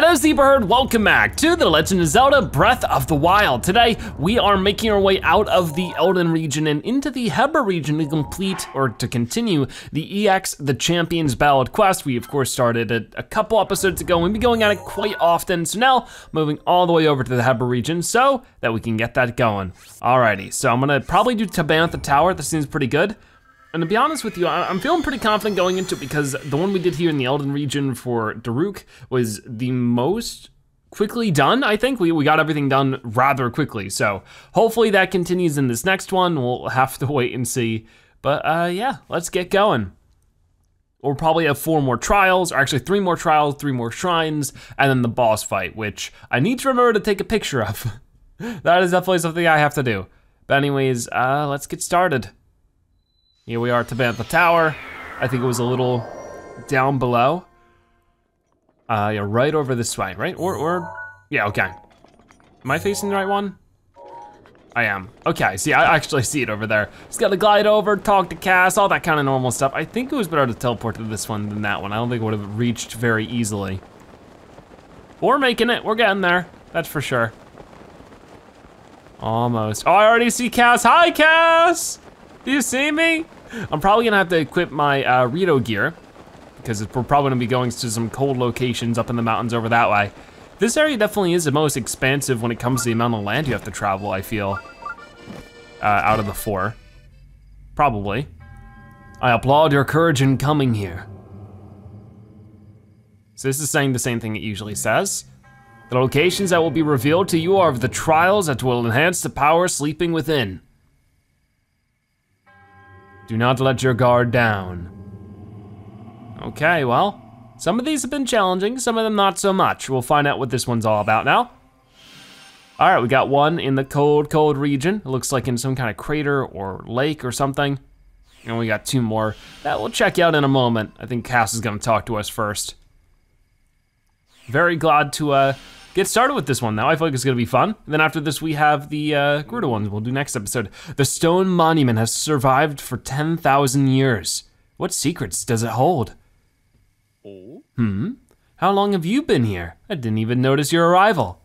Hello Zebraherd, welcome back to The Legend of Zelda Breath of the Wild. Today, we are making our way out of the Eldin region and into the Hebra region to complete, or to continue, the EX The Champions Ballad quest. We of course started a, a couple episodes ago, we've been going at it quite often, so now moving all the way over to the Hebra region so that we can get that going. Alrighty, so I'm gonna probably do Tabantha Tower, this seems pretty good. And to be honest with you, I'm feeling pretty confident going into it because the one we did here in the Eldin region for Daruk was the most quickly done, I think. We, we got everything done rather quickly. So hopefully that continues in this next one. We'll have to wait and see. But uh, yeah, let's get going. We'll probably have four more trials, or actually three more trials, three more shrines, and then the boss fight, which I need to remember to take a picture of. that is definitely something I have to do. But anyways, uh, let's get started. Here we are at Tabantha Tower. I think it was a little down below. Uh, yeah, right over this way, right? Or, or, yeah, okay. Am I facing the right one? I am. Okay, see, I actually see it over there. Just gotta glide over, talk to Kass, all that kind of normal stuff. I think it was better to teleport to this one than that one. I don't think it would have reached very easily. We're making it, we're getting there. That's for sure. Almost. Oh, I already see Kass. Hi, Kass! Do you see me? I'm probably gonna have to equip my uh, Rito gear because we're probably gonna be going to some cold locations up in the mountains over that way. This area definitely is the most expansive when it comes to the amount of land you have to travel, I feel, uh, out of the four. Probably. I applaud your courage in coming here. So this is saying the same thing it usually says. The locations that will be revealed to you are of the trials that will enhance the power sleeping within. Do not let your guard down. Okay, well, some of these have been challenging, some of them not so much. We'll find out what this one's all about now. All right, we got one in the cold, cold region. It looks like in some kind of crater or lake or something. And we got two more that we'll check out in a moment. I think Kass is gonna talk to us first. Very glad to uh, get started with this one now. I feel like it's gonna be fun. And then after this, we have the uh, Gerudo ones we'll do next episode. The stone monument has survived for 10,000 years. What secrets does it hold? Oh? Hmm? How long have you been here? I didn't even notice your arrival.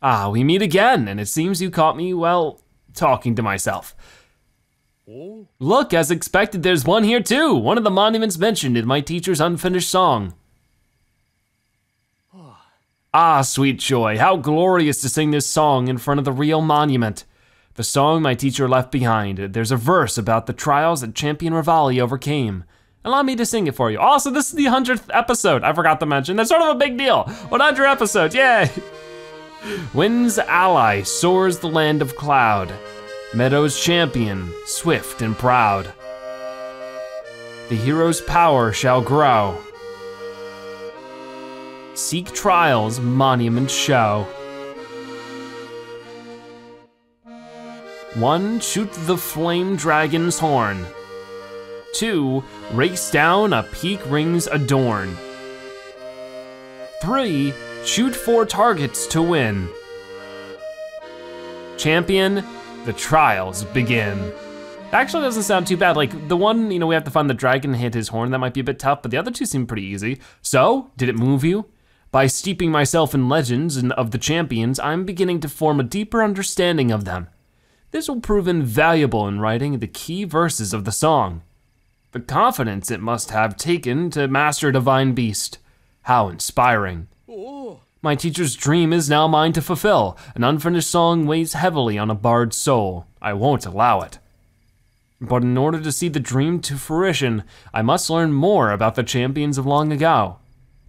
Ah, we meet again, and it seems you caught me, well, talking to myself. Oh? Look, as expected, there's one here too. One of the monuments mentioned in my teacher's unfinished song. Ah, sweet joy, how glorious to sing this song in front of the real monument. The song my teacher left behind. There's a verse about the trials that Champion Revali overcame. Allow me to sing it for you. Also, this is the 100th episode, I forgot to mention. That's sort of a big deal. 100 episodes, yay! Wind's ally soars the land of cloud. Medoh's champion, swift and proud. The hero's power shall grow. Seek trials, monument show. One, shoot the flame dragon's horn. Two, race down a peak rings adorn. Three, shoot four targets to win. Champion, the trials begin. Actually doesn't sound too bad. Like the one, you know, we have to find the dragon and hit his horn, that might be a bit tough, but the other two seem pretty easy. So, did it move you? By steeping myself in legends of the champions, I'm beginning to form a deeper understanding of them. This will prove invaluable in writing the key verses of the song. The confidence it must have taken to master Divine Beast. How inspiring. My teacher's dream is now mine to fulfill. An unfinished song weighs heavily on a bard's soul. I won't allow it. But in order to see the dream to fruition, I must learn more about the champions of long ago.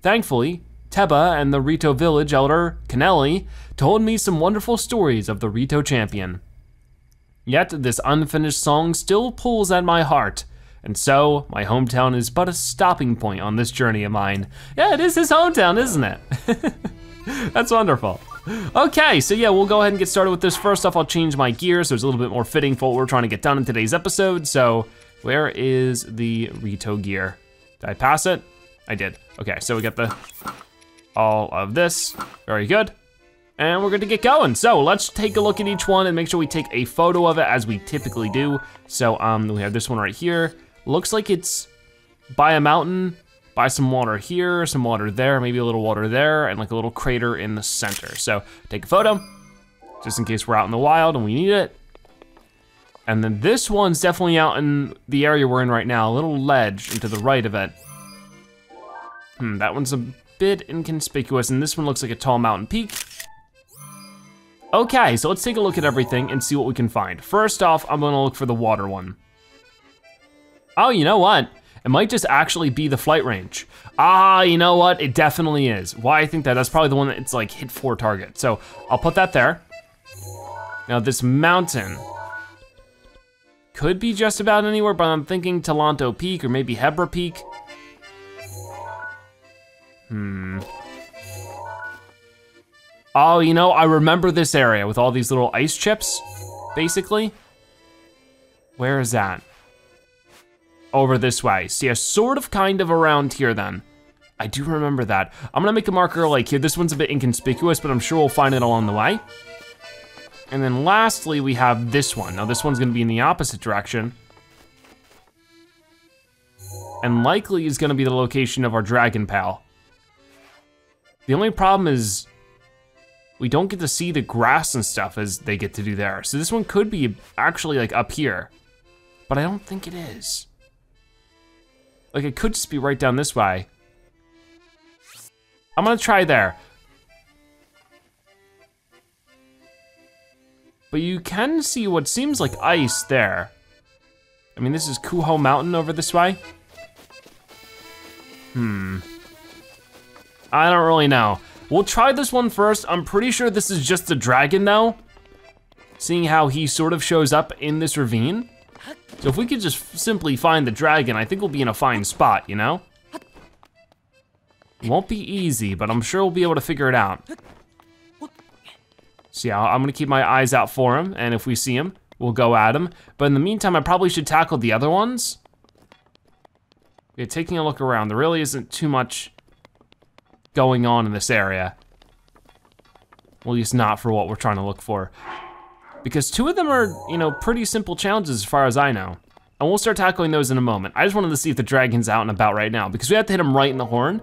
Thankfully, Teba and the Rito village elder, Kaneli, told me some wonderful stories of the Rito champion. Yet this unfinished song still pulls at my heart, and so my hometown is but a stopping point on this journey of mine. Yeah, it is his hometown, isn't it? That's wonderful. Okay, so yeah, we'll go ahead and get started with this. First off, I'll change my gear so it's a little bit more fitting for what we're trying to get done in today's episode. So where is the Rito gear? Did I pass it? I did. Okay, so we got the all of this. Very good. And we're gonna get going. So let's take a look at each one and make sure we take a photo of it as we typically do. So um, we have this one right here. Looks like it's by a mountain by some water here, some water there, maybe a little water there, and like a little crater in the center. So take a photo, just in case we're out in the wild and we need it. And then this one's definitely out in the area we're in right now, a little ledge into the right of it. Hmm, that one's a bit inconspicuous, and this one looks like a tall mountain peak. Okay, so let's take a look at everything and see what we can find. First off, I'm gonna look for the water one. Oh, you know what? It might just actually be the flight range. Ah, you know what? It definitely is. Why I think that, that's probably the one that's like hit four targets. So I'll put that there. Now this mountain could be just about anywhere, but I'm thinking Talonto Peak or maybe Hebra Peak. Hmm. Oh, you know, I remember this area with all these little ice chips, basically. Where is that? Over this way. See, so sort of kind of around here then. I do remember that. I'm gonna make a marker like here. This one's a bit inconspicuous, but I'm sure we'll find it along the way. And then lastly, we have this one. Now this one's gonna be in the opposite direction. And likely is gonna be the location of our dragon pal. The only problem is we don't get to see the grass and stuff as they get to do there. So this one could be actually like up here, but I don't think it is. Like it could just be right down this way. I'm gonna try there. But you can see what seems like ice there. I mean, this is Kuho Mountain over this way. Hmm. I don't really know. We'll try this one first. I'm pretty sure this is just a dragon though. Seeing how he sort of shows up in this ravine. So if we could just simply find the dragon, I think we'll be in a fine spot, you know? Won't be easy, but I'm sure we'll be able to figure it out. See, so yeah, I'm gonna keep my eyes out for him, and if we see him, we'll go at him. But in the meantime, I probably should tackle the other ones. Yeah, taking a look around, there really isn't too much going on in this area. Well, at least not for what we're trying to look for. Because two of them are, you know, pretty simple challenges as far as I know. And we'll start tackling those in a moment. I just wanted to see if the dragon's out and about right now because we have to hit him right in the horn,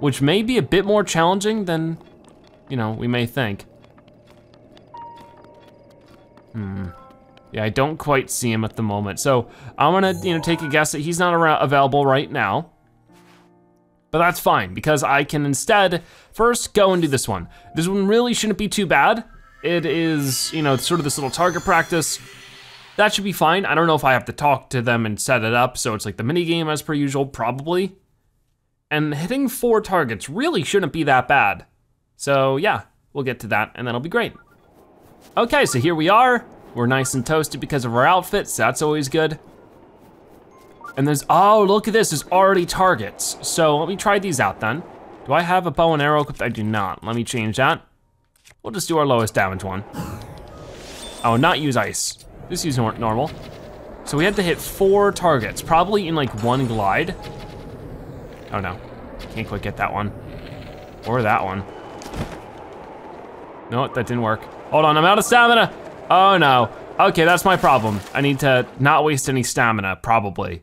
which may be a bit more challenging than, you know, we may think. Hmm. Yeah, I don't quite see him at the moment. So I'm gonna, you know, take a guess that he's not around, available right now. But that's fine because I can instead first go and do this one. This one really shouldn't be too bad. It is, you know, sort of this little target practice. That should be fine. I don't know if I have to talk to them and set it up, so it's like the mini game as per usual, probably. And hitting four targets really shouldn't be that bad. So yeah, we'll get to that and that'll be great. Okay, so here we are. We're nice and toasted because of our outfits, that's always good. And there's, oh, look at this, there's already targets. So let me try these out then. Do I have a bow and arrow? I do not. Let me change that. We'll just do our lowest damage one. Oh, not use ice. Just use normal. So we had to hit four targets, probably in like one glide. Oh no, can't quite get that one. Or that one. No, that didn't work. Hold on, I'm out of stamina. Oh no, okay, that's my problem. I need to not waste any stamina, probably.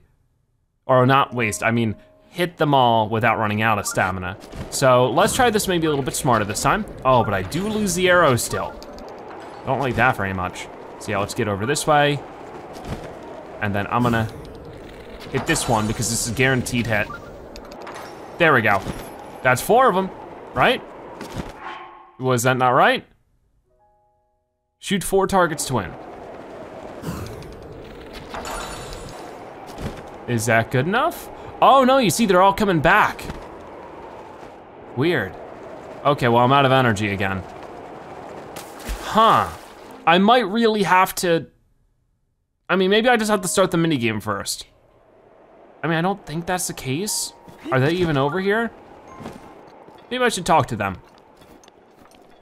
Or not waste, I mean, hit them all without running out of stamina. So let's try this maybe a little bit smarter this time. Oh, but I do lose the arrow still. Don't like that very much. So yeah, let's get over this way. And then I'm gonna hit this one because this is guaranteed hit. There we go. That's four of them, right? Was that not right? Shoot four targets to win. Is that good enough? Oh no, you see they're all coming back. Weird. Okay, well I'm out of energy again. Huh. I might really have to, I mean, maybe I just have to start the mini game first. I mean, I don't think that's the case. Are they even over here? Maybe I should talk to them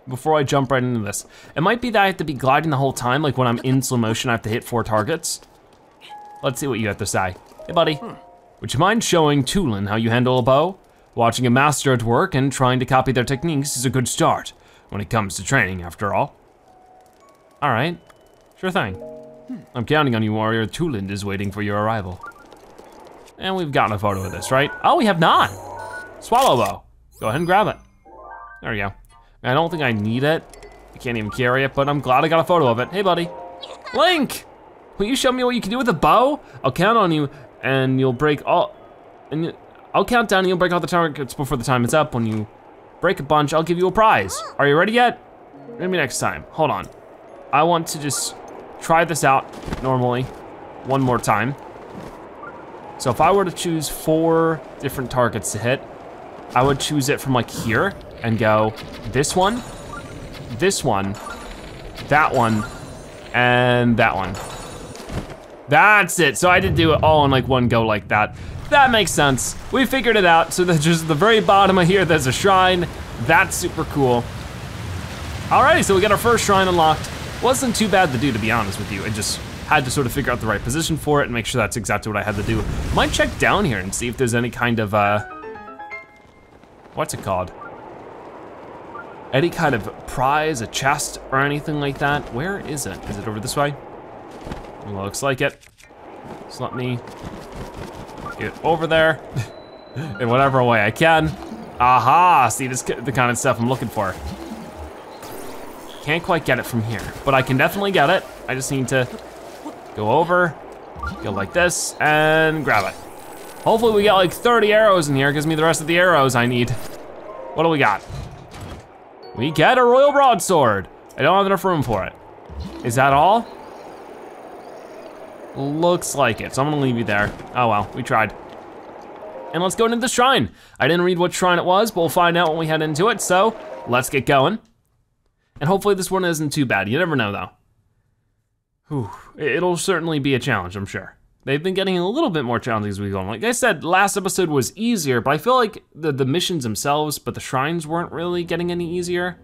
before I jump right into this. It might be that I have to be gliding the whole time, like when I'm in slow motion, I have to hit four targets. Let's see what you have to say. Hey, buddy. Hmm. Would you mind showing Tulin how you handle a bow? Watching a master at work and trying to copy their techniques is a good start when it comes to training, after all. All right, sure thing. Hmm. I'm counting on you, warrior. Tulin is waiting for your arrival. And we've gotten a photo of this, right? Oh, we have not. Swallow bow. Go ahead and grab it. There we go. I don't think I need it. I can't even carry it, but I'm glad I got a photo of it. Hey, buddy. Link, will you show me what you can do with a bow? I'll count on you, and you'll break all, and I'll count down and you'll break all the targets before the time is up. When you break a bunch, I'll give you a prize. Are you ready yet? Maybe next time. Hold on. I want to just try this out normally one more time. So if I were to choose four different targets to hit, I would choose it from like here and go this one, this one, that one, and that one. That's it. So I did do it all in like one go like that. That makes sense. We figured it out. So there's just the very bottom of here, there's a shrine. That's super cool. Alrighty, so we got our first shrine unlocked. Wasn't too bad to do, to be honest with you. I just had to sort of figure out the right position for it and make sure that's exactly what I had to do. Might check down here and see if there's any kind of, uh, what's it called? Any kind of prize, a chest, or anything like that. Where is it? Is it over this way? Looks like it. So let me get over there in whatever way I can. Aha, see this the kind of stuff I'm looking for. Can't quite get it from here, but I can definitely get it. I just need to go over, go like this, and grab it. Hopefully we get like 30 arrows in here, gives me the rest of the arrows I need. What do we got? We get a royal broadsword. I don't have enough room for it. Is that all? Looks like it, so I'm gonna leave you there. Oh well, we tried. And let's go into the shrine. I didn't read what shrine it was, but we'll find out when we head into it, so let's get going. And hopefully this one isn't too bad. You never know though. Whew. It'll certainly be a challenge, I'm sure. They've been getting a little bit more challenging as we go on. Like I said, last episode was easier, but I feel like the, the missions themselves, but the shrines weren't really getting any easier.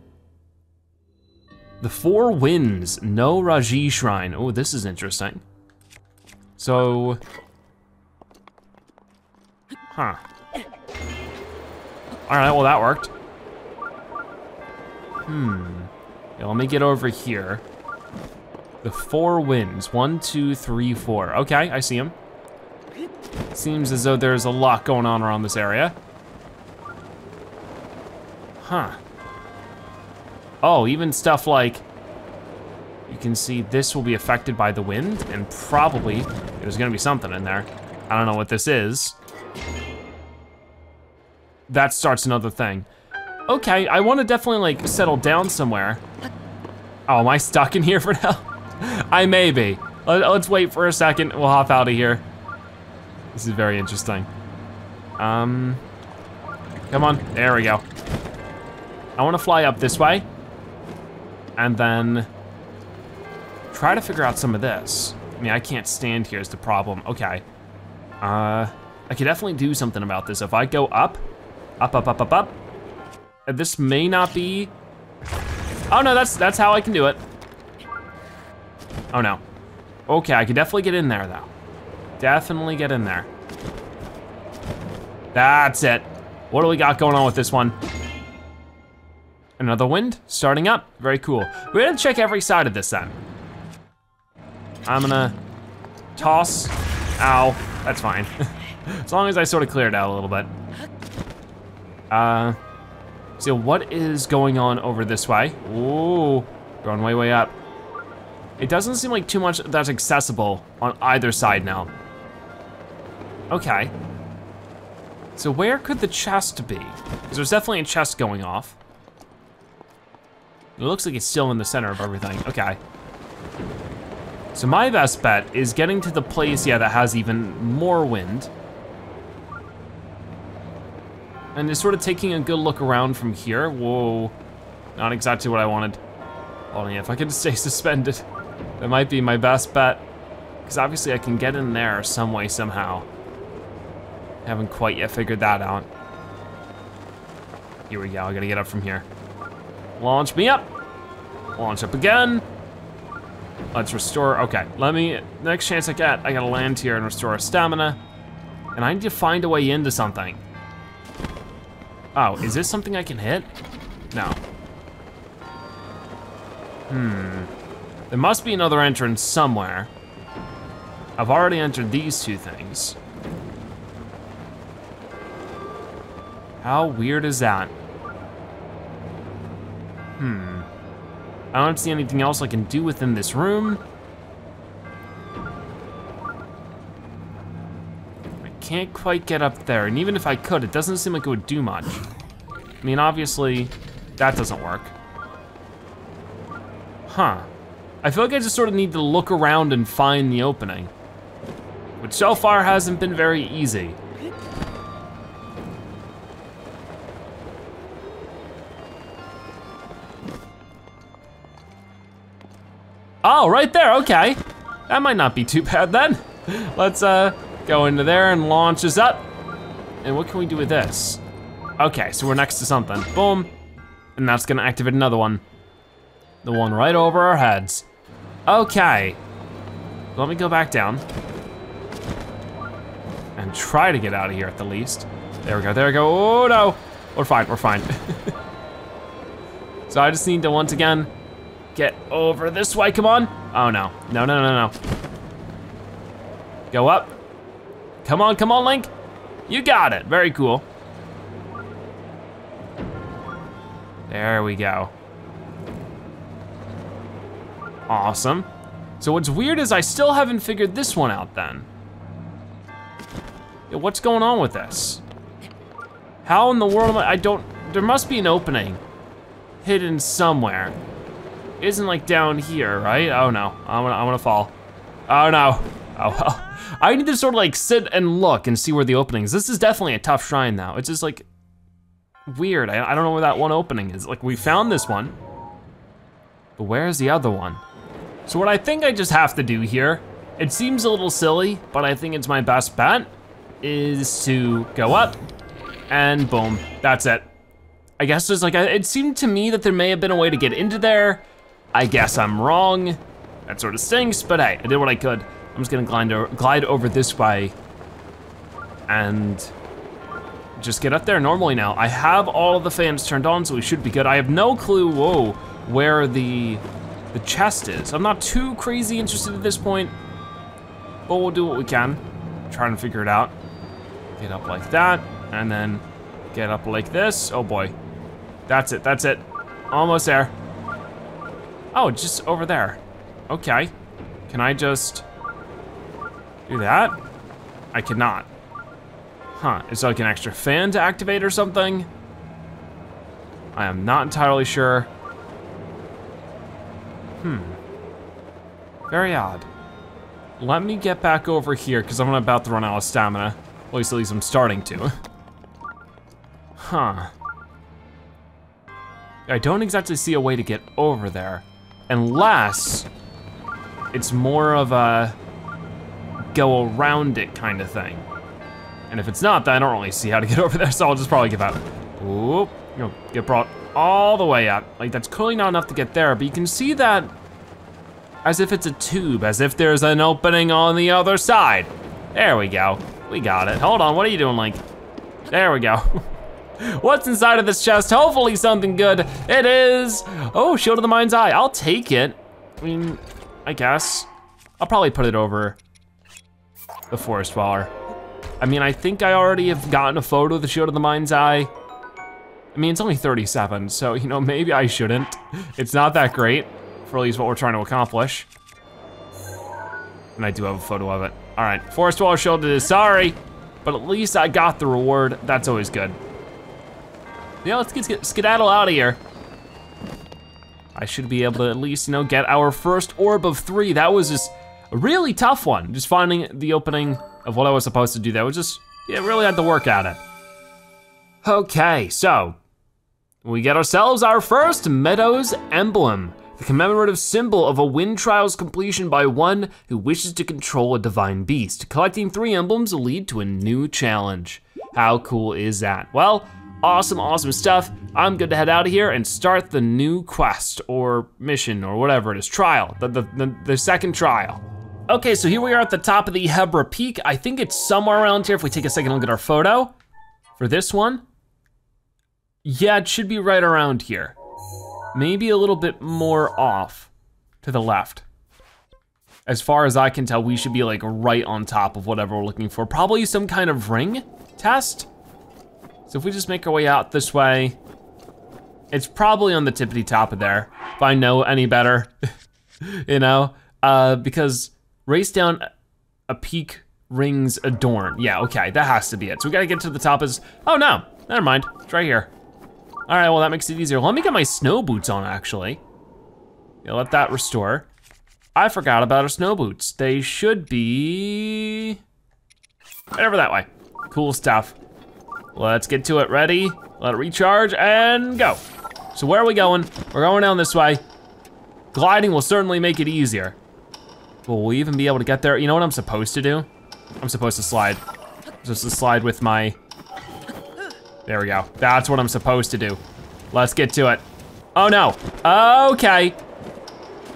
The Four Winds, Noe Rajee Shrine. Oh, this is interesting. So, huh. All right, well that worked. Hmm. Yeah, let me get over here. The four winds, one, two, three, four. Okay, I see them. Seems as though there's a lot going on around this area. Huh. Oh, even stuff like, you can see this will be affected by the wind and probably there's gonna be something in there. I don't know what this is. That starts another thing. Okay, I wanna definitely like settle down somewhere. Oh, am I stuck in here for now? I may be. Let's wait for a second, we'll hop out of here. This is very interesting. Um, come on, there we go. I wanna fly up this way. And then try to figure out some of this. I mean, I can't stand here is the problem. Okay. Uh, I could definitely do something about this. If I go up, up, up, up, up, up, this may not be, oh no, that's, that's how I can do it. Oh no. Okay, I can definitely get in there though. Definitely get in there. That's it. What do we got going on with this one? Another wind, starting up, very cool. We're gonna check every side of this then. I'm gonna toss, ow, that's fine. as long as I sort of clear it out a little bit. Uh, so what is going on over this way? Ooh, going way, way up. It doesn't seem like too much that's accessible on either side now. Okay. So where could the chest be? Because there's definitely a chest going off. It looks like it's still in the center of everything. Okay. So my best bet is getting to the place, yeah, that has even more wind. And just sort of taking a good look around from here. Whoa, not exactly what I wanted. Only if I could stay suspended, that might be my best bet. Because obviously I can get in there some way, somehow. Haven't quite yet figured that out. Here we go, I gotta get up from here. Launch me up. Launch up again. Let's restore, okay. Let me, next chance I get, I gotta land here and restore stamina. And I need to find a way into something. Oh, is this something I can hit? No. Hmm. There must be another entrance somewhere. I've already entered these two things. How weird is that? Hmm. I don't see anything else I can do within this room. I can't quite get up there, and even if I could, it doesn't seem like it would do much. I mean, obviously, that doesn't work. Huh. I feel like I just sort of need to look around and find the opening, which so far hasn't been very easy. Oh, right there, okay. That might not be too bad then. Let's uh, go into there and launch this up. And what can we do with this? Okay, so we're next to something. Boom. And that's gonna activate another one. The one right over our heads. Okay. Let me go back down. And try to get out of here at the least. There we go, there we go. Oh no. We're fine, we're fine. so I just need to once again get over this way, come on. Oh no, no, no, no, no. Go up. Come on, come on, Link. You got it, very cool. There we go. Awesome. So what's weird is I still haven't figured this one out then. What's going on with this? How in the world am I, I don't, there must be an opening hidden somewhere. Isn't like down here, right? Oh no, I'm gonna, I'm gonna fall. Oh no, oh well. I need to sort of like sit and look and see where the opening is. This is definitely a tough shrine now. It's just like weird. I, I don't know where that one opening is. Like we found this one, but where's the other one? So what I think I just have to do here, it seems a little silly, but I think it's my best bet, is to go up and boom, that's it. I guess there's like, it seemed to me that there may have been a way to get into there. I guess I'm wrong. That sort of stinks, but hey, I did what I could. I'm just gonna glide, glide over this way and just get up there normally now. I have all of the fans turned on, so we should be good. I have no clue, whoa, where the the chest is. I'm not too crazy interested at this point, but we'll do what we can. Try and figure it out. Get up like that, and then get up like this. Oh boy. That's it, that's it. Almost there. Oh, just over there. Okay. Can I just do that? I cannot. Huh, is like an extra fan to activate or something? I am not entirely sure. Hmm. Very odd. Let me get back over here because I'm about to run out of stamina. At least, at least I'm starting to. Huh. I don't exactly see a way to get over there. Unless it's more of a go around it kind of thing. And if it's not, then I don't really see how to get over there, so I'll just probably give up. Oop, you know, get brought all the way up. Like that's clearly not enough to get there, but you can see that as if it's a tube, as if there's an opening on the other side. There we go, we got it. Hold on, what are you doing, Link? There we go. What's inside of this chest? Hopefully something good. It is. Oh, Shield of the Mind's Eye, I'll take it. I mean, I guess. I'll probably put it over the Forest Dweller. I mean, I think I already have gotten a photo of the Shield of the Mind's Eye. I mean, it's only 37, so, you know, maybe I shouldn't. It's not that great, for at least what we're trying to accomplish. And I do have a photo of it. All right, Forest Dweller Shield is, sorry, but at least I got the reward. That's always good. Yeah, let's get skedaddle out of here. I should be able to at least, you know, get our first orb of three. That was just a really tough one. Just finding the opening of what I was supposed to do. That was just, yeah, really had to work at it. Okay, so we get ourselves our first Medoh's emblem, the commemorative symbol of a wind trial's completion by one who wishes to control a divine beast. Collecting three emblems will lead to a new challenge. How cool is that? Well, awesome, awesome stuff. I'm good to head out of here and start the new quest or mission or whatever it is, trial, the, the, the, the second trial. Okay, so here we are at the top of the Hebra Peak. I think it's somewhere around here if we take a second look at our photo for this one. Yeah, it should be right around here. Maybe a little bit more off to the left. As far as I can tell, we should be like right on top of whatever we're looking for. Probably some kind of ring test? So if we just make our way out this way, it's probably on the tippity top of there, if I know any better, you know? Uh, because race down a peak rings adorn. Yeah, okay, that has to be it. So we gotta get to the top as, oh no, never mind, it's right here. All right, well that makes it easier. Let me get my snow boots on actually. Yeah, let that restore. I forgot about our snow boots. They should be right over that way. Cool stuff. Let's get to it, ready? Let it recharge and go. So where are we going? We're going down this way. Gliding will certainly make it easier. Will we even be able to get there? You know what I'm supposed to do? I'm supposed to slide. Just to slide with my, there we go. That's what I'm supposed to do. Let's get to it. Oh no, okay.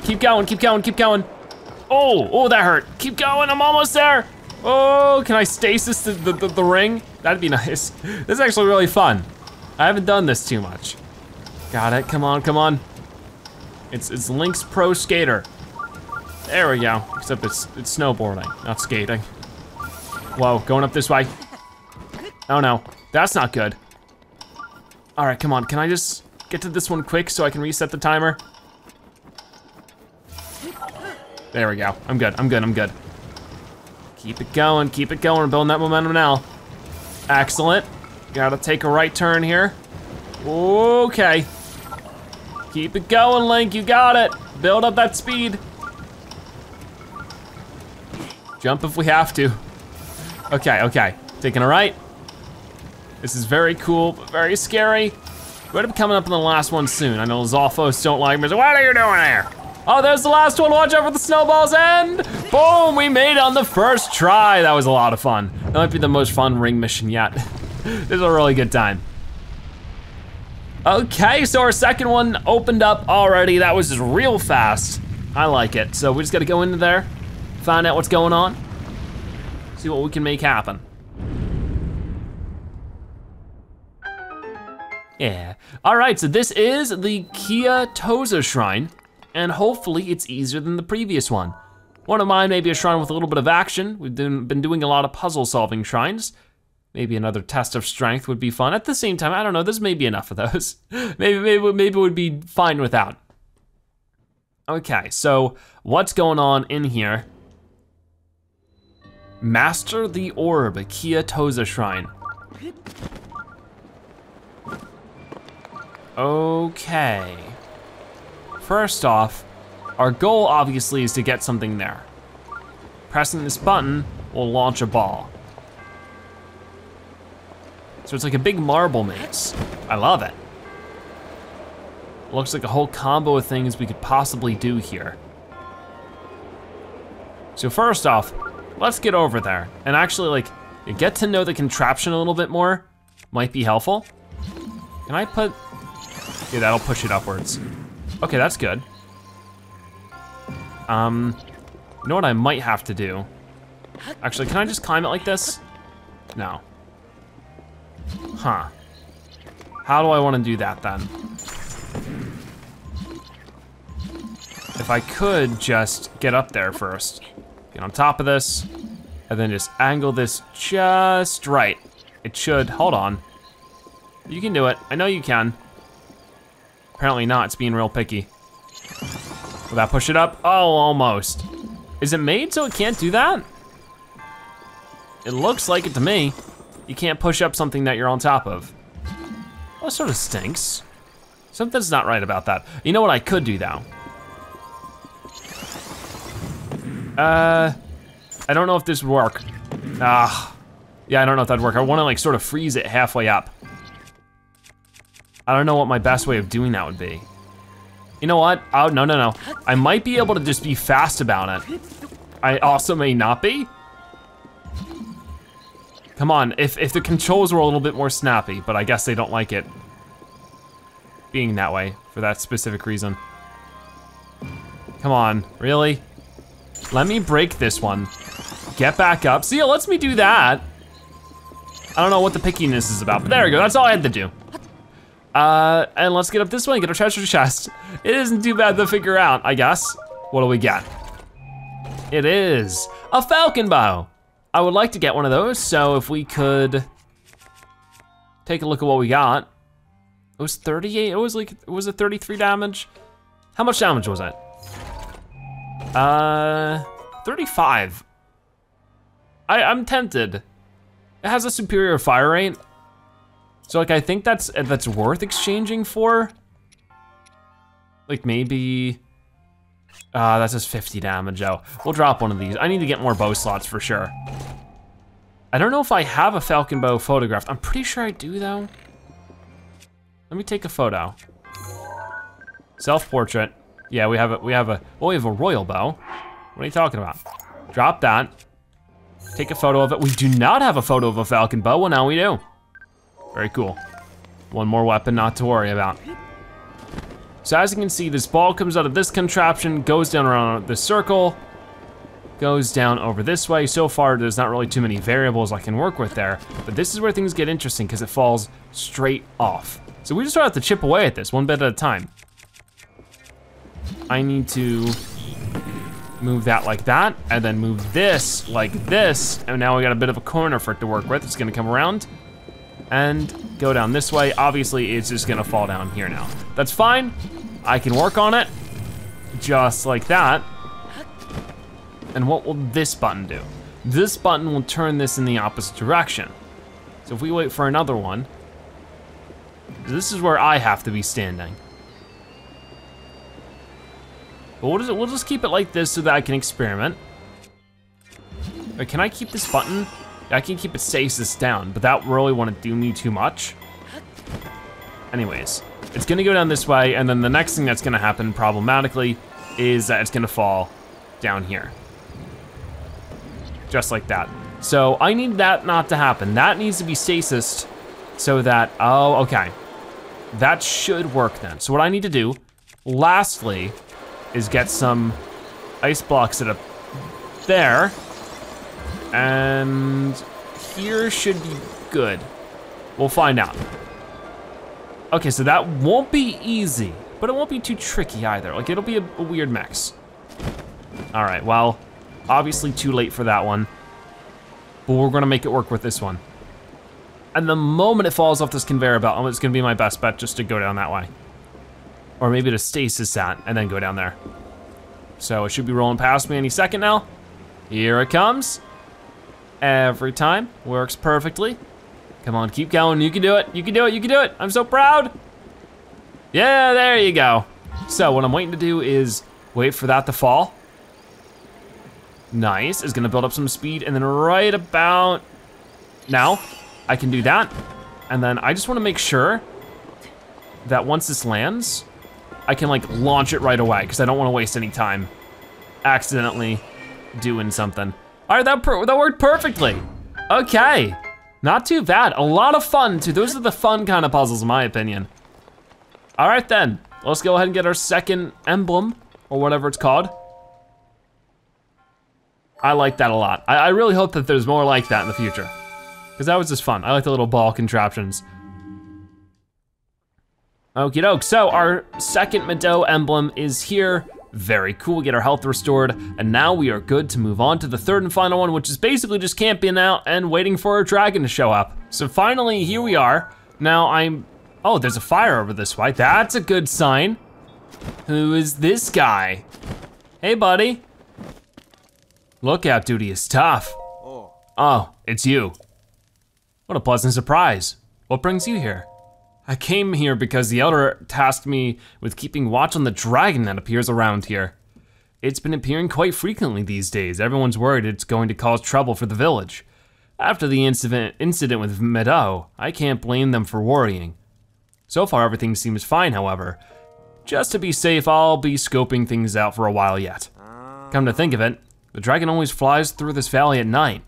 Keep going, keep going, keep going. Oh, oh, that hurt. Keep going, I'm almost there. Oh, can I stasis the, the, the, the ring? That'd be nice. This is actually really fun. I haven't done this too much. Got it, come on, come on. It's, it's Link's Pro Skater. There we go, except it's, it's snowboarding, not skating. Whoa, going up this way. Oh no, that's not good. All right, come on, can I just get to this one quick so I can reset the timer? There we go, I'm good, I'm good, I'm good. Keep it going, keep it going, building that momentum now. Excellent, gotta take a right turn here. Okay. Keep it going, Link, you got it. Build up that speed. Jump if we have to. Okay, okay, taking a right. This is very cool, but very scary. We're gonna be coming up on the last one soon. I know Zalfos don't like me, so what are you doing there? Oh, there's the last one, watch out for the snowballs, and boom, we made on the first try. That was a lot of fun. That might be the most fun ring mission yet. this is a really good time. Okay, so our second one opened up already. That was just real fast. I like it. So we just gotta go into there, find out what's going on, see what we can make happen. Yeah. All right, so this is the Kiah Toza Shrine, and hopefully it's easier than the previous one. One of mine may be a shrine with a little bit of action. We've been doing a lot of puzzle solving shrines. Maybe another test of strength would be fun. At the same time, I don't know, there's maybe enough of those. maybe, maybe, maybe would be fine without. Okay, so what's going on in here? Master the Orb, Kiah Toza Shrine. Okay. First off, our goal obviously is to get something there. Pressing this button will launch a ball. So it's like a big marble maze. I love it. Looks like a whole combo of things we could possibly do here. So first off, let's get over there and actually like get to know the contraption a little bit more. Might be helpful. Can I put, yeah, that'll push it upwards. Okay, that's good. Um, you know what I might have to do? Actually, can I just climb it like this? No. Huh. How do I wanna do that then? If I could just get up there first, get on top of this, and then just angle this just right. It should, hold on. You can do it, I know you can. Apparently not, it's being real picky. Will that push it up? Oh, almost. Is it made so it can't do that? It looks like it to me. You can't push up something that you're on top of. Well, sort of stinks. Something's not right about that. You know what I could do though? Uh, I don't know if this would work. Ah, yeah, I don't know if that'd work. I wanna like sort of freeze it halfway up. I don't know what my best way of doing that would be. You know what? Oh, no, no, no. I might be able to just be fast about it. I also may not be. Come on, if, if the controls were a little bit more snappy, but I guess they don't like it being that way for that specific reason. Come on, really? Let me break this one. Get back up. See, it lets me do that. I don't know what the pickiness is about, but there we go, that's all I had to do. Uh, and let's get up this way and get our treasure chest. It isn't too bad to figure out, I guess. What do we get? It is a falcon bow. I would like to get one of those, so if we could take a look at what we got. It was 38, it was like, it was a 33 damage? How much damage was it? Uh, 35. I, I'm tempted. It has a superior fire rate. So like, I think that's, that's worth exchanging for. Like maybe, uh, that's just 50 damage, oh. We'll drop one of these. I need to get more bow slots for sure. I don't know if I have a falcon bow photographed. I'm pretty sure I do though. Let me take a photo. Self-portrait. Yeah, we have a, we have a, oh, we have a royal bow. What are you talking about? Drop that. Take a photo of it. We do not have a photo of a falcon bow, well now we do. Very cool. One more weapon not to worry about. So as you can see, this ball comes out of this contraption, goes down around this circle, goes down over this way. So far, there's not really too many variables I can work with there, but this is where things get interesting because it falls straight off. So we just have to chip away at this one bit at a time. I need to move that like that, and then move this like this, and now we got a bit of a corner for it to work with. It's gonna come around and go down this way. Obviously, it's just gonna fall down here now. That's fine. I can work on it, just like that. And what will this button do? This button will turn this in the opposite direction. So if we wait for another one, this is where I have to be standing. But we'll just, we'll just keep it like this so that I can experiment. Wait, can I keep this button? I can keep it stasis down, but that really wouldn't do me too much. Anyways, it's gonna go down this way, and then the next thing that's gonna happen problematically is that it's gonna fall down here. Just like that. So I need that not to happen. That needs to be stasis so that, oh, okay. That should work then. So what I need to do, lastly, is get some ice blocks that are there. And here should be good. We'll find out. Okay, so that won't be easy, but it won't be too tricky either. Like it'll be a, a weird mix. All right, well, obviously too late for that one, but we're gonna make it work with this one. And the moment it falls off this conveyor belt, oh, it's gonna be my best bet just to go down that way. Or maybe to stasis that and then go down there. So it should be rolling past me any second now. Here it comes. Every time, works perfectly. Come on, keep going, you can do it, you can do it, you can do it. I'm so proud. Yeah, there you go. So what I'm waiting to do is wait for that to fall. Nice, is gonna build up some speed and then right about now, I can do that. And then I just wanna make sure that once this lands, I can like launch it right away because I don't wanna waste any time accidentally doing something. All right, that, that worked perfectly. Okay, not too bad. A lot of fun too. Those are the fun kind of puzzles in my opinion. All right then, let's go ahead and get our second emblem or whatever it's called. I like that a lot. I, I really hope that there's more like that in the future because that was just fun. I like the little ball contraptions. Okie doke, so our second Medoh emblem is here. Very cool, get our health restored, and now we are good to move on to the third and final one, which is basically just camping out and waiting for a dragon to show up. So finally, here we are. Now I'm, oh, there's a fire over this way. That's a good sign. Who is this guy? Hey, buddy. Lookout duty is tough. Oh. Oh, it's you. What a pleasant surprise. What brings you here? I came here because the Elder tasked me with keeping watch on the dragon that appears around here. It's been appearing quite frequently these days. Everyone's worried it's going to cause trouble for the village. After the incident, incident with Medoh, I can't blame them for worrying. So far, everything seems fine, however. Just to be safe, I'll be scoping things out for a while yet. Come to think of it, the dragon always flies through this valley at night.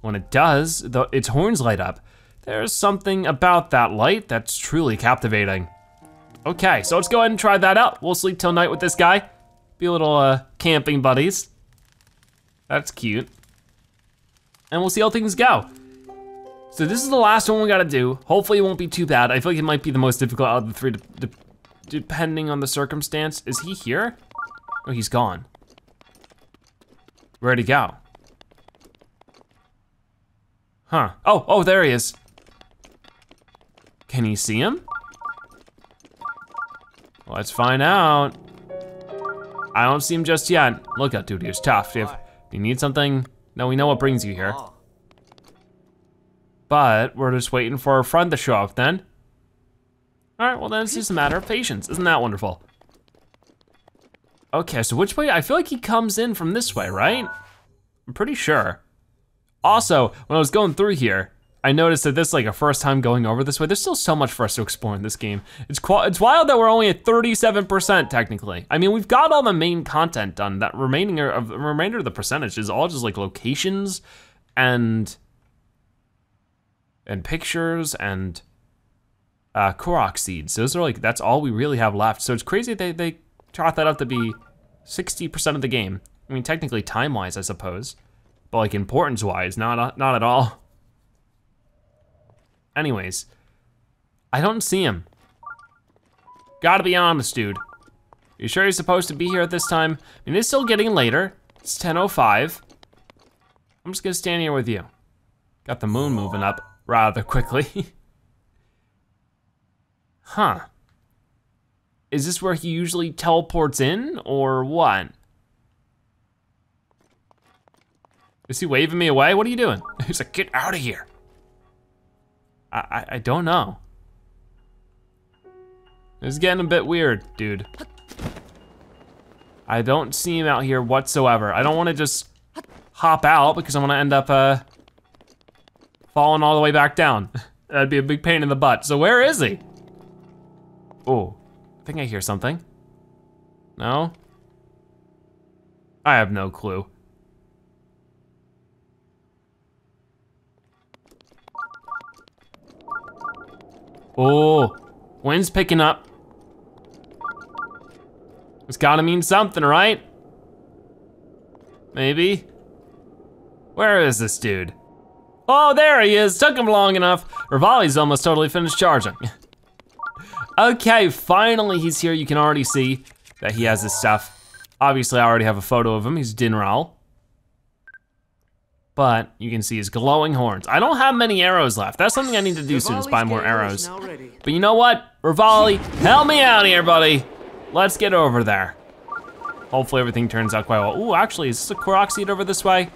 When it does, the, its horns light up, there's something about that light that's truly captivating. Okay, so let's go ahead and try that out. We'll sleep till night with this guy. Be little uh, camping buddies. That's cute. And we'll see how things go. So this is the last one we gotta do. Hopefully it won't be too bad. I feel like it might be the most difficult out of the three, depending on the circumstance. Is he here? Oh, he's gone. Where'd he go? Huh, oh, oh, there he is. Can he see him? Let's find out. I don't see him just yet. Look out, dude, he's tough. Do you, do you need something? No, we know what brings you here. But we're just waiting for our friend to show up then. All right, well then it's just a matter of patience. Isn't that wonderful? Okay, so which way? I feel like he comes in from this way, right? I'm pretty sure. Also, when I was going through here, I noticed that this is like a first time going over this way. There's still so much for us to explore in this game. It's it's wild that we're only at 37% technically. I mean, we've got all the main content done. That remaining of the remainder of the percentage is all just like locations and and pictures and uh, Korok seeds. Those are like that's all we really have left. So it's crazy they they trot that up to be 60% of the game. I mean, technically time-wise, I suppose, but like importance-wise, not not at all. Anyways, I don't see him. Gotta be honest, dude. You sure you're supposed to be here at this time? I mean, it's still getting later. It's 10.05. I'm just gonna stand here with you. Got the moon moving up rather quickly. huh. Is this where he usually teleports in, or what? Is he waving me away? What are you doing? He's like, get out of here. I, I, don't know. It's getting a bit weird, dude. I don't see him out here whatsoever. I don't wanna just hop out because I'm gonna end up uh, falling all the way back down. That'd be a big pain in the butt. So where is he? Oh, I think I hear something. No? I have no clue. Oh, wind's picking up. It's gotta mean something, right? Maybe? Where is this dude? Oh, there he is, took him long enough. Revali's almost totally finished charging. okay, finally he's here. You can already see that he has his stuff. Obviously, I already have a photo of him. He's Dinraal. But you can see his glowing horns. I don't have many arrows left. That's something I need to do soon is buy more arrows. But you know what? Revali, help me out here, buddy. Let's get over there. Hopefully everything turns out quite well. Ooh, actually, is this a Korok seed over this way?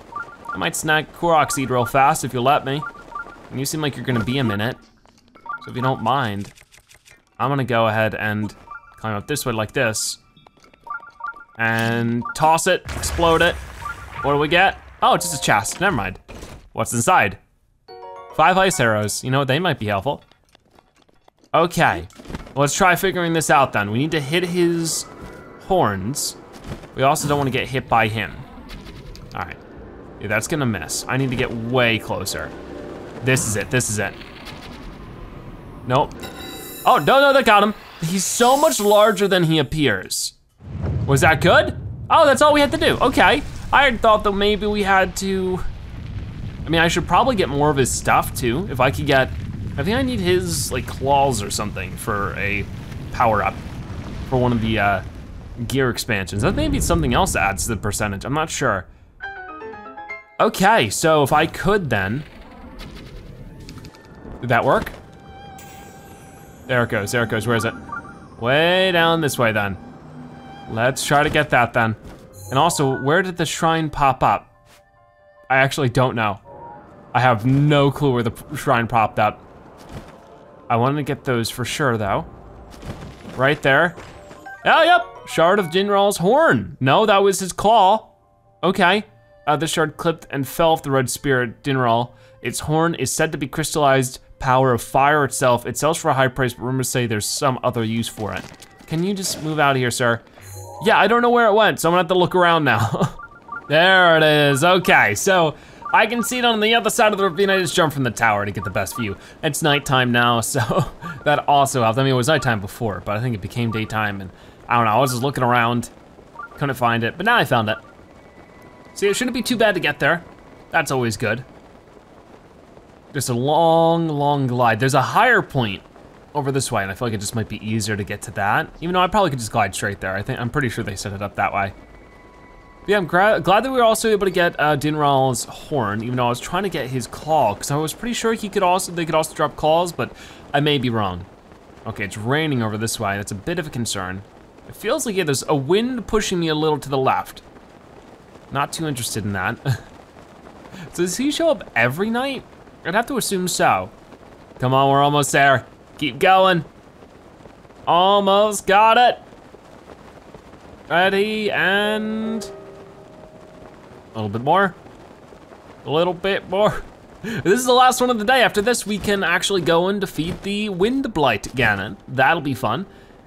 I might snag Korok seed real fast if you let me. And you seem like you're gonna be a minute. So if you don't mind, I'm gonna go ahead and climb up this way like this. And toss it, explode it. What do we get? Oh, just a chest, never mind. What's inside? Five ice arrows, you know they might be helpful. Okay, let's try figuring this out then. We need to hit his horns. We also don't wanna get hit by him. All right, yeah, that's gonna miss. I need to get way closer. This is it, this is it. Nope. Oh, no, no, that got him. He's so much larger than he appears. Was that good? Oh, that's all we had to do, okay. I had thought that maybe we had to, I mean, I should probably get more of his stuff too. If I could get, I think I need his like claws or something for a power up for one of the uh, gear expansions. That maybe something else adds to the percentage, I'm not sure. Okay, so if I could then, did that work? There it goes, there it goes, where is it? Way down this way then. Let's try to get that then. And also, where did the shrine pop up? I actually don't know. I have no clue where the shrine popped up. I wanted to get those for sure though. Right there. Oh, yep, shard of Dinraal's horn. No, that was his claw. Okay. Uh, the shard clipped and fell off the red spirit, Dinraal. Its horn is said to be crystallized power of fire itself. It sells for a high price, but rumors say there's some other use for it. Can you just move out of here, sir? Yeah, I don't know where it went, so I'm gonna have to look around now. there it is, okay, so I can see it on the other side of the ravine. I just jumped from the tower to get the best view. It's nighttime now, so that also helped. I mean, it was nighttime before, but I think it became daytime, and I don't know, I was just looking around, couldn't find it, but now I found it. See, it shouldn't be too bad to get there. That's always good. Just a long, long glide. There's a higher point over this way, and I feel like it just might be easier to get to that. Even though I probably could just glide straight there. I think, I'm pretty sure they set it up that way. yeah, I'm glad that we were also able to get uh, Dinraal's horn, even though I was trying to get his claw, because I was pretty sure he could also they could also drop claws, but I may be wrong. Okay, it's raining over this way. That's a bit of a concern. It feels like yeah, there's a wind pushing me a little to the left. Not too interested in that. does he show up every night? I'd have to assume so. Come on, we're almost there. Keep going. Almost got it. Ready, and... A little bit more. A little bit more. This is the last one of the day. After this, we can actually go and defeat the Wind Blight Ganon. That'll be fun.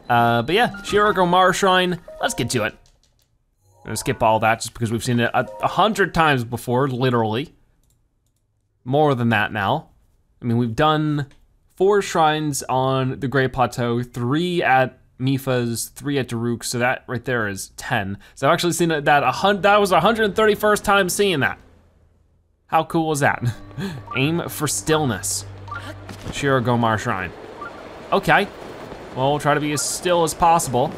Uh, but yeah, Shira Gomar Shrine, let's get to it. I'm gonna skip all that just because we've seen it a, a hundred times before, literally. More than that now. I mean, we've done four shrines on the Great Plateau, three at Mipha's, three at Daruk, so that right there is 10. So I've actually seen that, that, that was 131st time seeing that. How cool is that? Aim for stillness. Shira Gomar Shrine. Okay, well, we'll try to be as still as possible.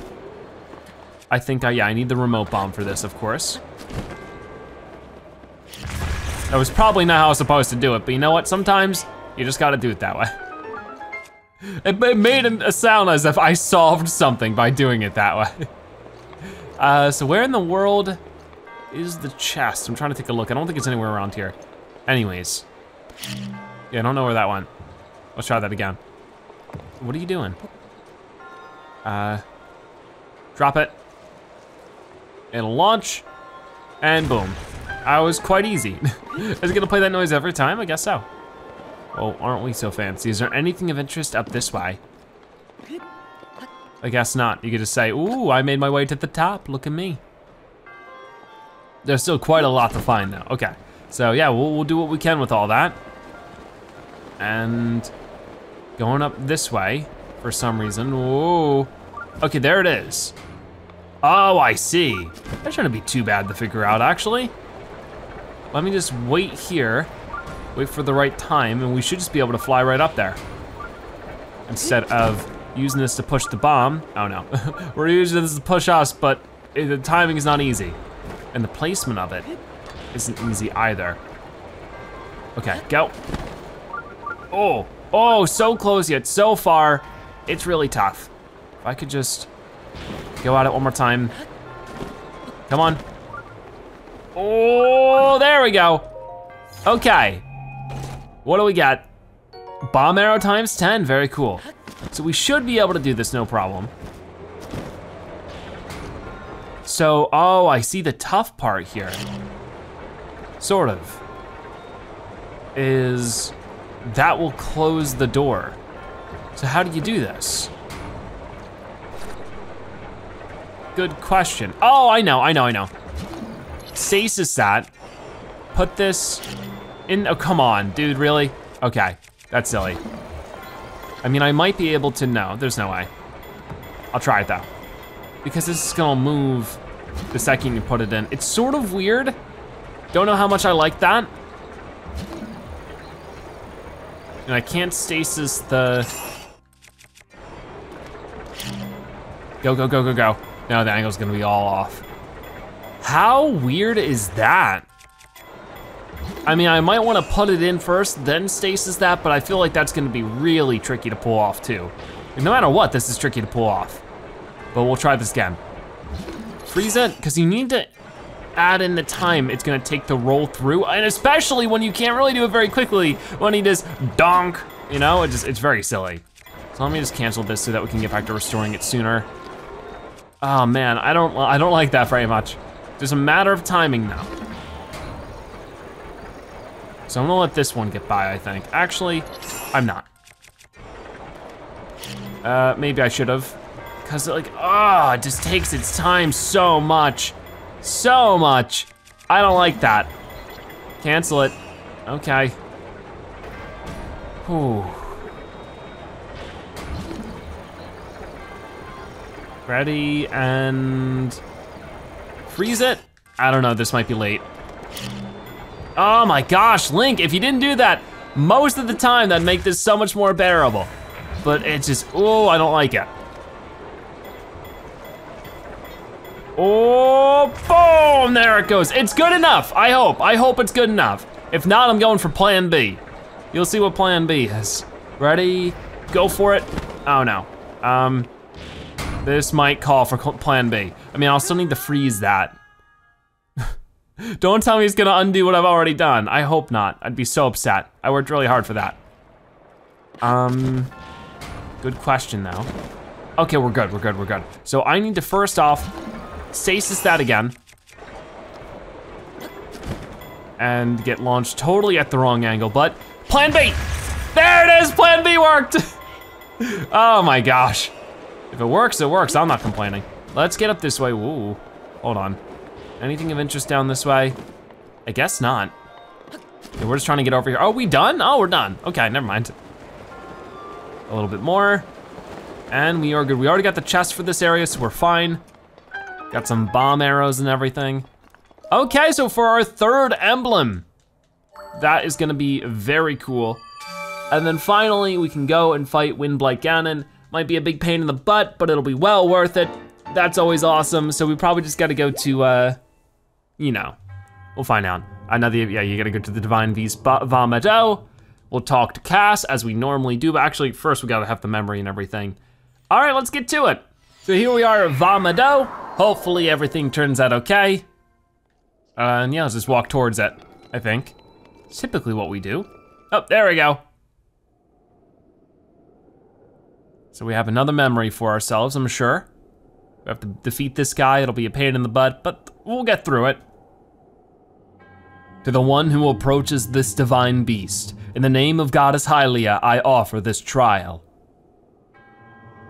I think, I, yeah, I need the remote bomb for this, of course. That was probably not how I was supposed to do it, but you know what? Sometimes you just gotta do it that way. It, it made a sound as if I solved something by doing it that way. Uh, so where in the world is the chest? I'm trying to take a look. I don't think it's anywhere around here. Anyways. Yeah, I don't know where that went. Let's try that again. What are you doing? Uh, drop it. It'll launch, and boom. I was quite easy. Is it gonna play that noise every time? I guess so. Oh, aren't we so fancy? Is there anything of interest up this way? I guess not. You could just say, ooh, I made my way to the top, look at me. There's still quite a lot to find though. Okay, so yeah, we'll, we'll do what we can with all that. And going up this way for some reason. Whoa. Okay, there it is. Oh, I see. That shouldn't be too bad to figure out, actually. Let me just wait here, wait for the right time, and we should just be able to fly right up there. Instead of using this to push the bomb. Oh no, we're using this to push us, but the timing is not easy. And the placement of it isn't easy either. Okay, go. Oh, oh, so close yet so far. It's really tough. If I could just go at it one more time. Come on. Oh, there we go. Okay. What do we got? Bomb arrow times 10, very cool. So we should be able to do this no problem. So, oh, I see the tough part here. Sort of. Is that will close the door. So how do you do this? Good question. Oh, I know, I know, I know. Stasis that. Put this in, oh, come on, dude, really? Okay, that's silly. I mean, I might be able to, no, there's no way. I'll try it though. Because this is gonna move the second you put it in. It's sort of weird. Don't know how much I like that. And I can't stasis the... Go, go, go, go, go. No, the angle's gonna be all off. How weird is that? I mean, I might wanna put it in first, then stasis that, but I feel like that's gonna be really tricky to pull off too. no matter what, this is tricky to pull off. But we'll try this again. Freeze it, because you need to add in the time it's gonna take to roll through, and especially when you can't really do it very quickly, when he does donk, you know, it just, it's very silly. So let me just cancel this so that we can get back to restoring it sooner. Oh man, I don't, I don't like that very much. Just a matter of timing now. So I'm gonna let this one get by, I think. Actually, I'm not. Uh, maybe I should have. Cause like, ah, oh, it just takes its time so much. So much. I don't like that. Cancel it. Okay. Whew. Ready and freeze it? I don't know, this might be late. Oh my gosh, Link, if you didn't do that, most of the time that'd make this so much more bearable. But it's just, oh, I don't like it. Oh, boom, there it goes. It's good enough, I hope. I hope it's good enough. If not, I'm going for plan B. You'll see what plan B is. Ready, go for it. Oh no. Um, this might call for plan B. I mean, I'll still need to freeze that. Don't tell me he's gonna undo what I've already done. I hope not. I'd be so upset. I worked really hard for that. Um, good question though. Okay, we're good, we're good, we're good. So I need to first off, stasis that again. And get launched totally at the wrong angle, but plan B! There it is, plan B worked! oh my gosh. If it works, it works, I'm not complaining. Let's get up this way, Ooh, hold on. Anything of interest down this way? I guess not. Okay, we're just trying to get over here. Oh, we done? Oh, we're done. Okay, never mind. A little bit more. And we are good. We already got the chest for this area, so we're fine. Got some bomb arrows and everything. Okay, so for our third emblem, that is gonna be very cool. And then finally, we can go and fight Windblight Ganon. Might be a big pain in the butt, but it'll be well worth it. That's always awesome. So we probably just gotta go to, uh, you know, we'll find out. Another, yeah, you gotta go to the Divine Vah Medoh. We'll talk to Kass as we normally do, but actually first we gotta have the memory and everything. All right, let's get to it. So here we are at Vah Hopefully everything turns out okay. Uh, and yeah, let's just walk towards it, I think. It's typically what we do. Oh, there we go. So we have another memory for ourselves, I'm sure. We have to defeat this guy, it'll be a pain in the butt, but we'll get through it. To the one who approaches this divine beast, in the name of Goddess Hylia, I offer this trial.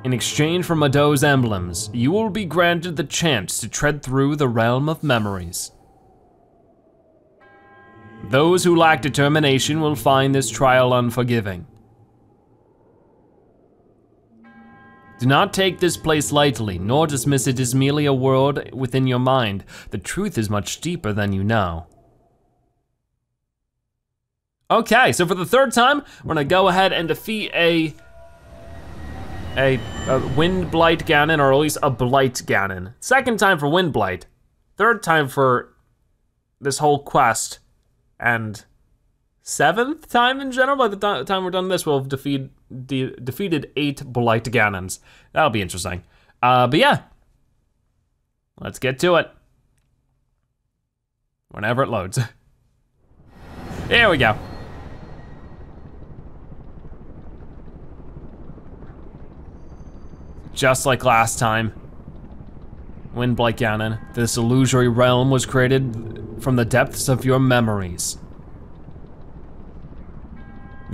In exchange for Medoh's emblems, you will be granted the chance to tread through the realm of memories. Those who lack determination will find this trial unforgiving. Do not take this place lightly, nor dismiss it as merely a world within your mind. The truth is much deeper than you know. Okay, so for the third time, we're gonna go ahead and defeat a a, a Wind Blight Ganon, or at least a Blight Ganon. Second time for Wind Blight. Third time for this whole quest. And seventh time in general, by the time we're done this, we'll have defeat, de defeated eight Blight Ganons. That'll be interesting. Uh, but yeah, let's get to it. Whenever it loads. Here we go. Just like last time. Windblight Ganon, this illusory realm was created from the depths of your memories.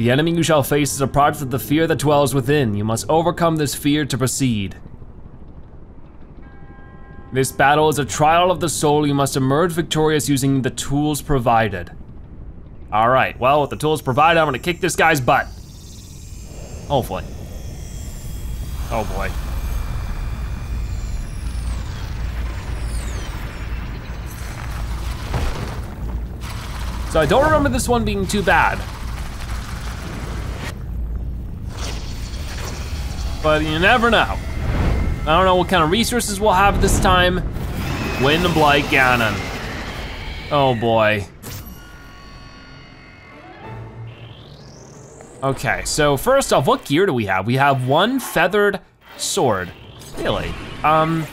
The enemy you shall face is a product of the fear that dwells within. You must overcome this fear to proceed. This battle is a trial of the soul. You must emerge victorious using the tools provided. All right, well, with the tools provided, I'm gonna kick this guy's butt. Oh, Hopefully. Oh boy. So I don't remember this one being too bad. But you never know. I don't know what kind of resources we'll have this time. Wind Blight Ganon. Oh boy. Okay, so first off, what gear do we have? We have one feathered sword. Really? Um,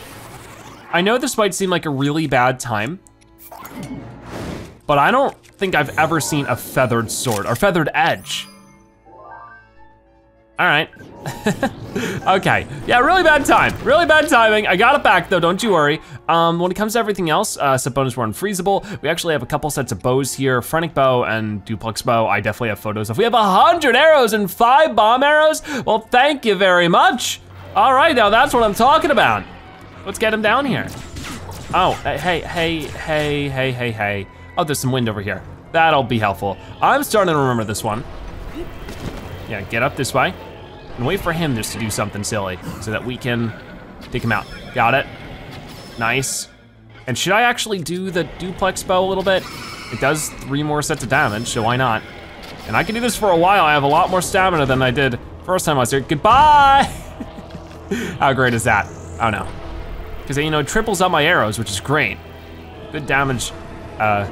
I know this might seem like a really bad time, but I don't think I've ever seen a feathered sword or feathered edge. All right. okay, yeah, really bad time, really bad timing. I got it back though, don't you worry. Um, when it comes to everything else, uh, bonus were unfreezable. We actually have a couple sets of bows here, Phrenic bow and duplex bow. I definitely have photos of. We have a hundred arrows and five bomb arrows. Well, thank you very much. All right, now that's what I'm talking about. Let's get him down here. Oh, hey, hey, hey, hey, hey, hey. Oh, there's some wind over here. That'll be helpful. I'm starting to remember this one. Yeah, get up this way. And wait for him just to do something silly so that we can take him out. Got it. Nice. And should I actually do the duplex bow a little bit? It does three more sets of damage, so why not? And I can do this for a while. I have a lot more stamina than I did first time I was here. Goodbye! How great is that? Don't know. Because, you know, it triples up my arrows, which is great. good damage uh,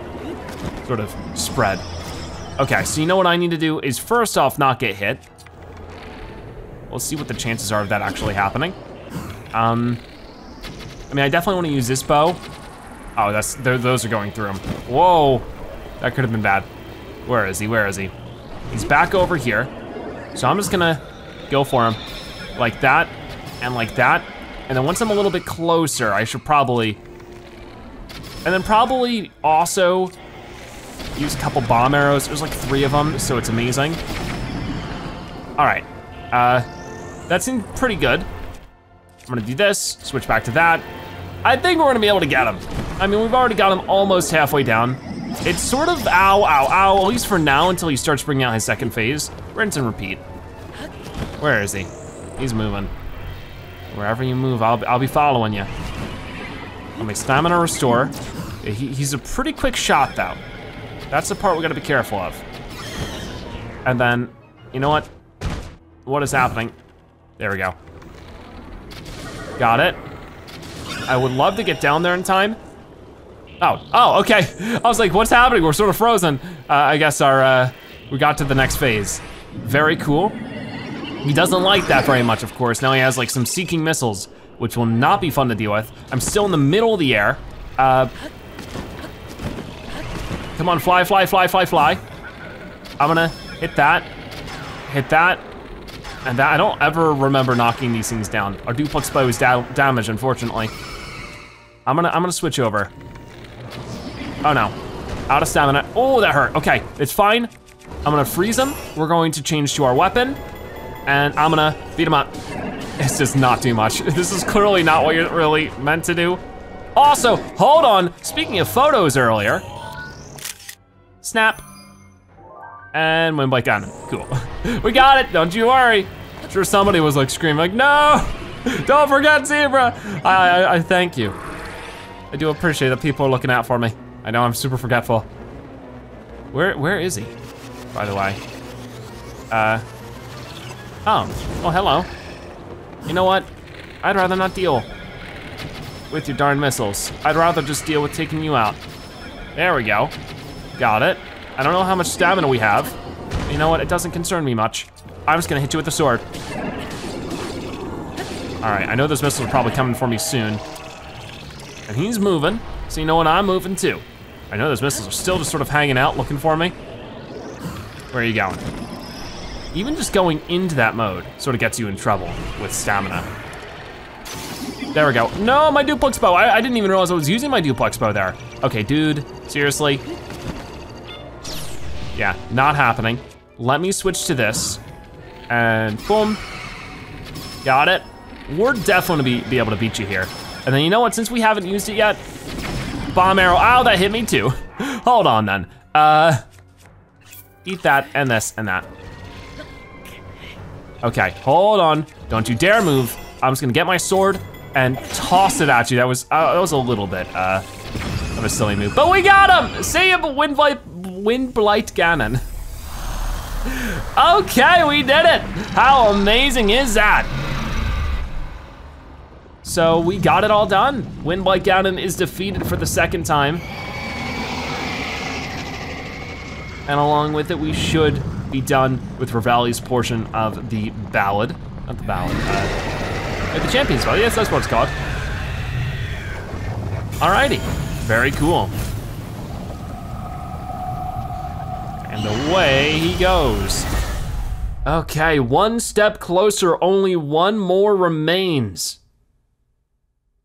sort of spread. Okay, so you know what I need to do is first off not get hit. We'll see what the chances are of that actually happening. Um, I mean, I definitely wanna use this bow. Oh, that's those are going through him. Whoa, that could have been bad. Where is he, where is he? He's back over here. So I'm just gonna go for him like that and like that. And then once I'm a little bit closer, I should probably, and then probably also use a couple bomb arrows. There's like three of them, so it's amazing. All right, uh, that seemed pretty good. I'm gonna do this, switch back to that. I think we're gonna be able to get him. I mean, we've already got him almost halfway down. It's sort of ow, ow, ow, at least for now until he starts bringing out his second phase. Rinse and repeat. Where is he? He's moving. Wherever you move, I'll, I'll be following you. Let me stamina restore. He, he's a pretty quick shot though. That's the part we gotta be careful of. And then, you know what? What is happening? There we go. Got it. I would love to get down there in time. Oh, oh, okay. I was like, what's happening? We're sort of frozen. Uh, I guess our, uh, we got to the next phase. Very cool. He doesn't like that very much, of course. Now he has like some seeking missiles, which will not be fun to deal with. I'm still in the middle of the air. Uh, come on, fly, fly, fly, fly, fly. I'm gonna hit that, hit that, and that. I don't ever remember knocking these things down. Our duplex bow is da damaged, unfortunately. I'm gonna, I'm gonna switch over. Oh no, out of stamina. Oh, that hurt. Okay, it's fine. I'm gonna freeze him. We're going to change to our weapon and I'm gonna beat him up. It's just not too much. This is clearly not what you're really meant to do. Also, hold on, speaking of photos earlier, snap, and Windblight Ganon, cool. we got it, don't you worry. Sure somebody was like screaming like, no, don't forget zebra. I, I, I thank you. I do appreciate that people are looking out for me. I know I'm super forgetful. Where, where is he, by the way? Uh, Oh, oh hello. You know what? I'd rather not deal with your darn missiles. I'd rather just deal with taking you out. There we go. Got it. I don't know how much stamina we have. You know what, it doesn't concern me much. I'm just gonna hit you with the sword. All right, I know those missiles are probably coming for me soon. And he's moving, so you know what, I'm moving too. I know those missiles are still just sort of hanging out looking for me. Where are you going? Even just going into that mode sort of gets you in trouble with stamina. There we go. No, my duplex bow. I, I didn't even realize I was using my duplex bow there. Okay, dude, seriously? Yeah, not happening. Let me switch to this. And boom. Got it. We're definitely be, be able to beat you here. And then you know what, since we haven't used it yet, bomb arrow, ow, that hit me too. Hold on then. Uh, eat that and this and that. Okay, hold on. Don't you dare move. I'm just gonna get my sword and toss it at you. That was uh, that was a little bit uh, of a silly move, but we got him. See wind blight, wind blight Ganon. Okay, we did it. How amazing is that? So we got it all done. Wind blight Ganon is defeated for the second time. And along with it, we should be done with Revali's portion of the ballad. Not the ballad, uh, the Champions Ballad, yes, that's what it's called. Alrighty, very cool. And away he goes. Okay, one step closer, only one more remains.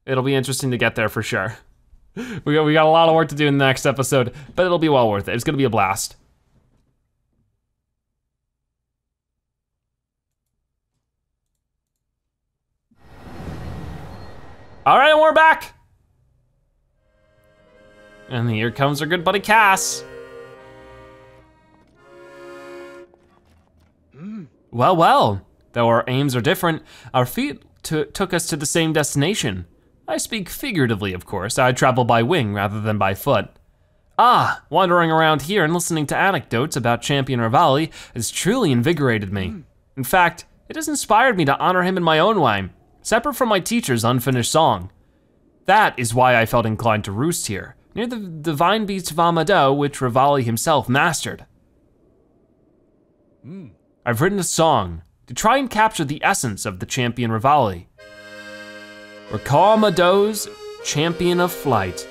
It'll be interesting to get there for sure. We got, we got a lot of work to do in the next episode, but it'll be well worth it. It's gonna be a blast. All right, we're back. And here comes our good buddy Kass. Well, well, though our aims are different, our feet took us to the same destination. I speak figuratively, of course. I travel by wing rather than by foot. Ah, wandering around here and listening to anecdotes about Champion Revali has truly invigorated me. Mm. In fact, it has inspired me to honor him in my own way separate from my teacher's unfinished song. That is why I felt inclined to roost here, near the divine beast Vah Medoh, which Revali himself mastered. I've written a song to try and capture the essence of the champion Revali. Recall Medoh's champion of flight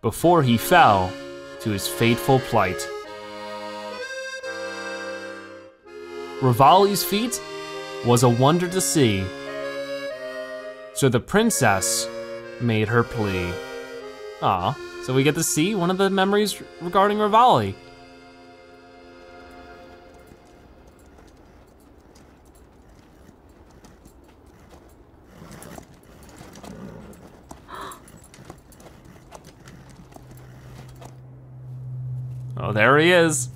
before he fell to his fateful plight. Revali's feat was a wonder to see, so the princess made her plea. Ah, so we get to see one of the memories regarding Revali. Oh, there he is.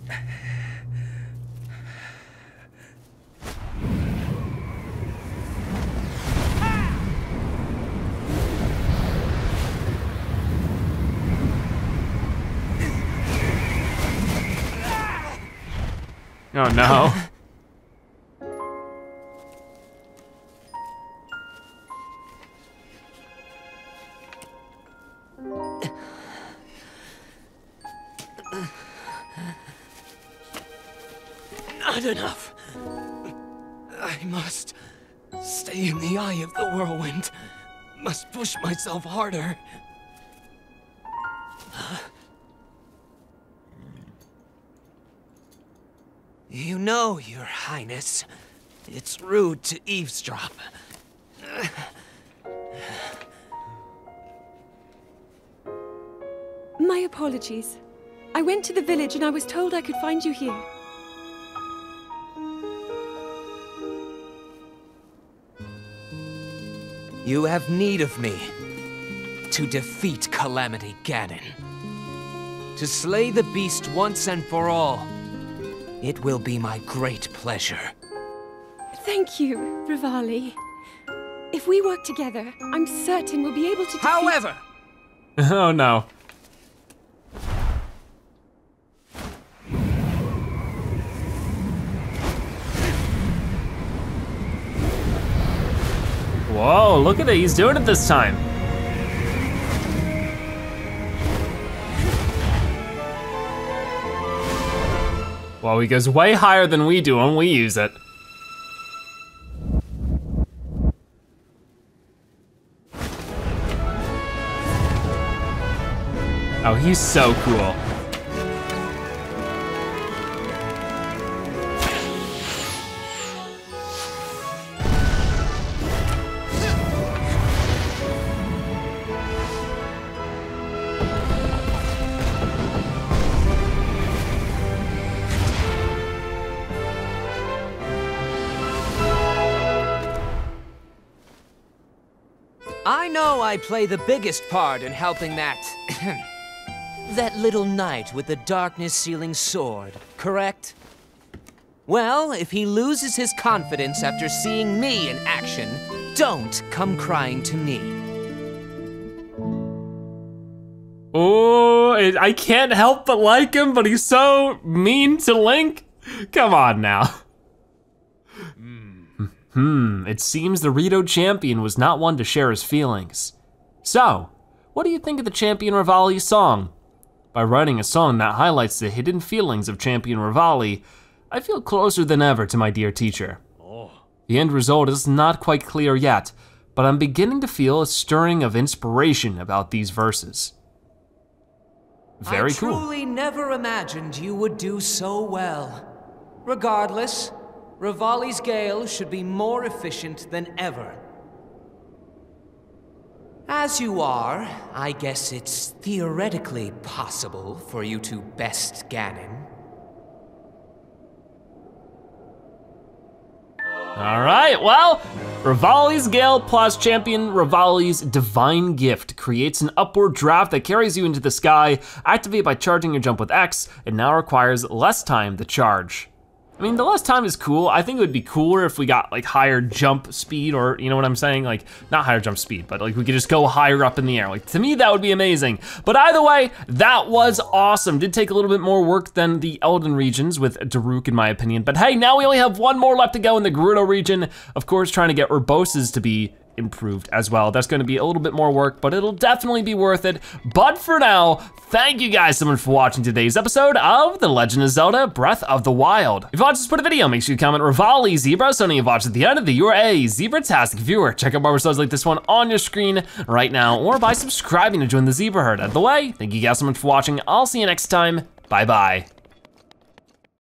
Oh no. enough. I must stay in the eye of the whirlwind. Must push myself harder. You know, Your Highness, it's rude to eavesdrop. My apologies. I went to the village and I was told I could find you here. You have need of me to defeat Calamity Ganon. To slay the beast once and for all. It will be my great pleasure. Thank you, Revali. If we work together, I'm certain we'll be able to defeat- However, oh no. Look at it, he's doing it this time. Well, he goes way higher than we do when we use it. Oh, he's so cool. I play the biggest part in helping that. that little knight with the darkness sealing sword, correct? Well, if he loses his confidence after seeing me in action, don't come crying to me. Oh, I can't help but like him, but he's so mean to Link. Come on now. Hmm, it seems the Rito champion was not one to share his feelings. So, what do you think of the Champion Revali song? By writing a song that highlights the hidden feelings of Champion Revali, I feel closer than ever to my dear teacher. Oh. The end result is not quite clear yet, but I'm beginning to feel a stirring of inspiration about these verses. Very cool. I cool. truly never imagined you would do so well. Regardless, Revali's Gale should be more efficient than ever. As you are, I guess it's theoretically possible for you to best Ganon. All right, well, Revali's Gale plus Champion Revali's Divine Gift creates an upward draft that carries you into the sky. Activate by charging your jump with X. It now requires less time to charge. I mean, the less time is cool. I think it would be cooler if we got like higher jump speed or, you know what I'm saying? Like, not higher jump speed, but like we could just go higher up in the air. Like, to me, that would be amazing. But either way, that was awesome. Did take a little bit more work than the Eldin regions with Daruk, in my opinion. But hey, now we only have one more left to go in the Gerudo region. Of course, trying to get Urbosa's to be improved as well. That's gonna be a little bit more work, but it'll definitely be worth it. But for now, thank you guys so much for watching today's episode of The Legend of Zelda Breath of the Wild. If you watched this part of video, make sure you comment Revali Zebra so you've watched at the end of the you're a Zebra-tastic viewer. Check out more episodes like this one on your screen right now or by subscribing to join the Zebra Herd. Out the way, thank you guys so much for watching. I'll see you next time. Bye-bye.